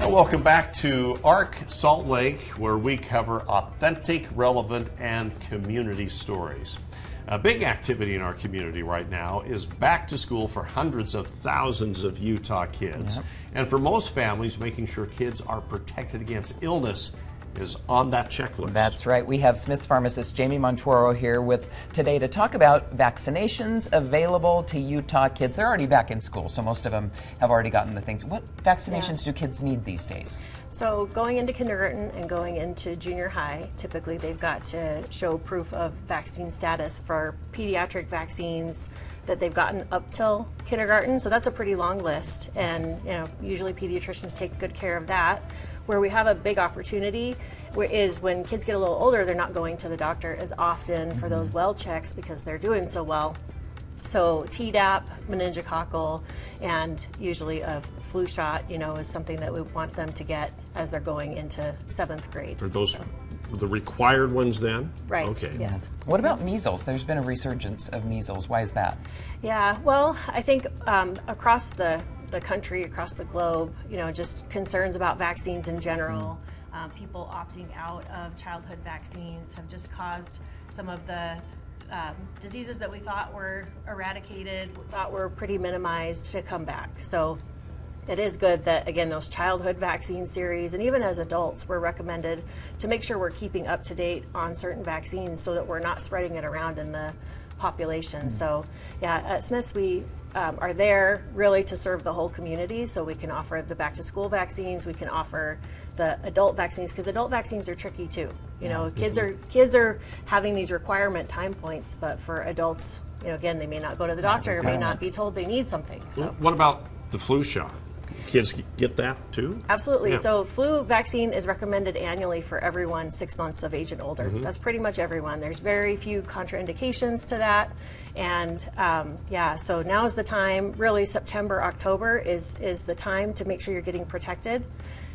Welcome back to ARC Salt Lake, where we cover authentic, relevant, and community stories. A big activity in our community right now is back to school for hundreds of thousands of Utah kids. Yep. And for most families, making sure kids are protected against illness is on that checklist. That's right. We have Smith's pharmacist Jamie Montoro here with today to talk about vaccinations available to Utah kids. They're already back in school, so most of them have already gotten the things. What vaccinations do kids need these days? So going into kindergarten and going into junior high, typically they've got to show proof of vaccine status for pediatric vaccines that they've gotten up till kindergarten. So that's a pretty long list, and you know usually pediatricians take good care of that. Where we have a big opportunity is when kids get a little older, they're not going to the doctor as often for those well checks because they're doing so well. So Tdap, meningococcal, and usually a flu shot, you know, is something that we want them to get as they're going into seventh grade. Are those the required ones then? Right. Okay. Yes. What about measles? There's been a resurgence of measles. Why is that? Yeah. Well, I think um, across the the country, across the globe, you know, just concerns about vaccines in general. Um, people opting out of childhood vaccines have just caused some of the um, diseases that we thought were eradicated, thought were pretty minimized, to come back. So it is good that again those childhood vaccine series and even as adults we're recommended to make sure we're keeping up to date on certain vaccines so that we're not spreading it around in the population so yeah at smiths we um, are there really to serve the whole community. So we can offer the back to school vaccines we can offer the adult vaccines because adult vaccines are tricky too. You know kids are kids are having these requirement time points but for adults you know again they may not go to the doctor or may not be told they need something so. What about the flu shot? Kids get that too? Absolutely. Yeah. So, flu vaccine is recommended annually for everyone six months of age and older. Mm-hmm. That's pretty much everyone. There's very few contraindications to that, and um, yeah. So now is the time. Really, September, October is is the time to make sure you're getting protected.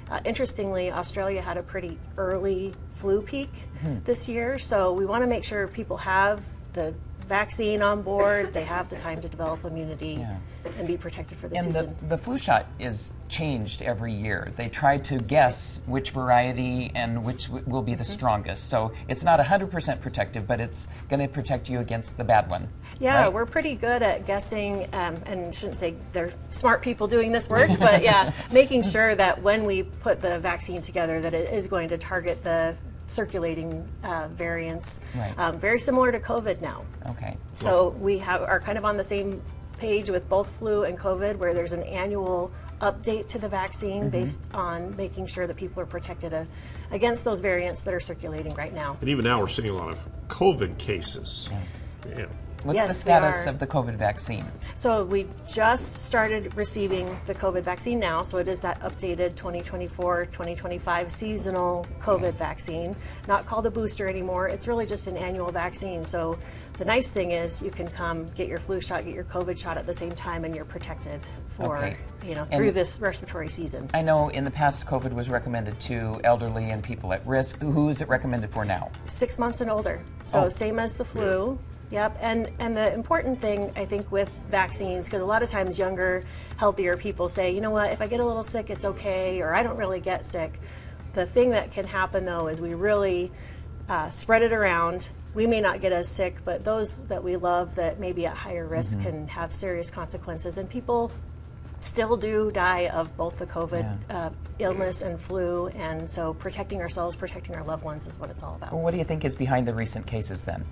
Uh, interestingly, Australia had a pretty early flu peak Hmm. this year, so we want to make sure people have the vaccine on board. they have the time to develop immunity Yeah. and be protected for the And the, season. the flu shot is changed every year. They try to guess which variety and which w- will be the strongest. So it's not 100% protective, but it's going to protect you against the bad one. Yeah, right? we're pretty good at guessing, um, and shouldn't say they're smart people doing this work, but yeah, making sure that when we put the vaccine together, that it is going to target the circulating uh, variants. Right. Um, very similar to COVID now. Okay. So we have are kind of on the same page with both flu and COVID, where there's an annual update to the vaccine Mm-hmm. based on making sure that people are protected uh, against those variants that are circulating right now. And even now we're seeing a lot of COVID cases. Yeah. What's Yes, the status of the COVID vaccine? So we just started receiving the COVID vaccine now. So it is that updated 2024-2025 seasonal COVID vaccine, not called a booster anymore. It's really just an annual vaccine. So the nice thing is you can come get your flu shot, get your COVID shot at the same time, and you're protected for Okay. you know And- through this respiratory season. I know in the past COVID was recommended to elderly and people at risk. Who is it recommended for now? six months and older. So Oh. same as the flu. Yep, and and the important thing I think with vaccines, because a lot of times younger, healthier people say, you know what, if I get a little sick, it's okay, or I don't really get sick. The thing that can happen though is we really uh, spread it around. We may not get as sick, but those that we love that may be at higher risk can have serious consequences, and people still do die of both the COVID uh, illness and flu, and so protecting ourselves, protecting our loved ones is what it's all about. Well, what do you think is behind the recent cases then?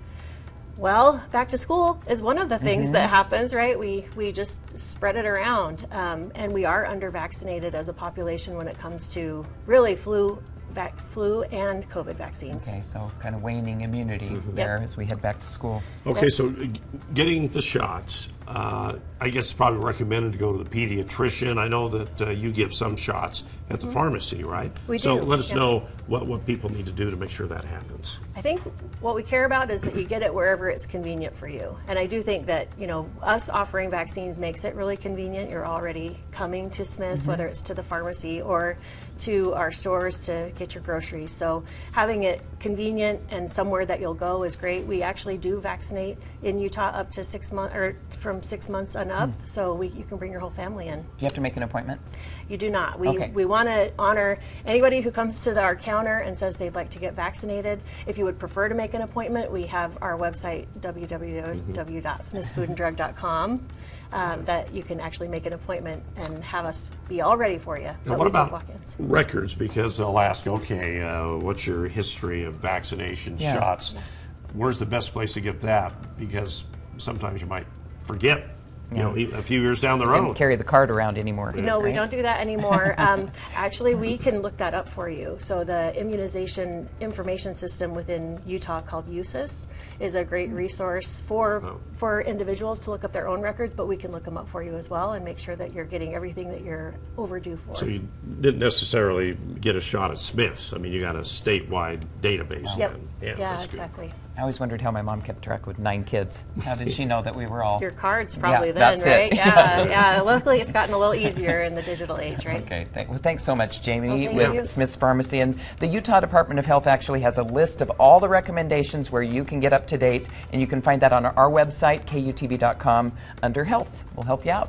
Well, back to school is one of the things that happens, right? We we just spread it around, um, and we are under vaccinated as a population when it comes to really flu, vac- flu and COVID vaccines. Okay, so kind of waning immunity there as we head back to school. Okay, so g- getting the shots, uh, I guess it's probably recommended to go to the pediatrician. I know that uh, you give some shots at the pharmacy, right? Mm-hmm. We so do, let us yeah. know what, what people need to do to make sure that happens. I think what we care about is that you get it wherever it's convenient for you. And I do think that, you know, us offering vaccines makes it really convenient. You're already coming to Smith's, whether it's to the pharmacy or to our stores to get your groceries. So having it convenient and somewhere that you'll go is great. We actually do vaccinate in Utah up to six months or from six months and up, so we, you can bring your whole family in. Do you have to make an appointment? You do not. We, Okay. we want to honor anybody who comes to the, our counter and says they'd like to get vaccinated. If you would prefer to make an appointment, we have our website, www.smithsfoodanddrug.com, um, that you can actually make an appointment and have us be all ready for you. Now, what about records? Because they'll ask, okay, uh, what's your history of vaccinations, Yeah. shots? Where's the best place to get that? Because sometimes you might forget, you know, a few years down the Don't road. carry the card around anymore. No, we right? don't do that anymore. um, actually, we can look that up for you. So the immunization information system within Utah called USIS is a great resource for Oh. for individuals to look up their own records, but we can look them up for you as well and make sure that you're getting everything that you're overdue for. So you didn't necessarily get a shot at Smith's. I mean, you got a statewide database. yep. then. Yeah, that's good. exactly. I always wondered how my mom kept track with nine kids. How did she know that we were all? Your cards probably then, that's it. right? Yeah, yeah. Luckily, it's gotten a little easier in the digital age, right? Okay, thank, well, thanks so much, Jamie, Well, with you. Smith's Pharmacy. And the Utah Department of Health actually has a list of all the recommendations where you can get up to date, and you can find that on our website, kutv.com, under health. We'll help you out.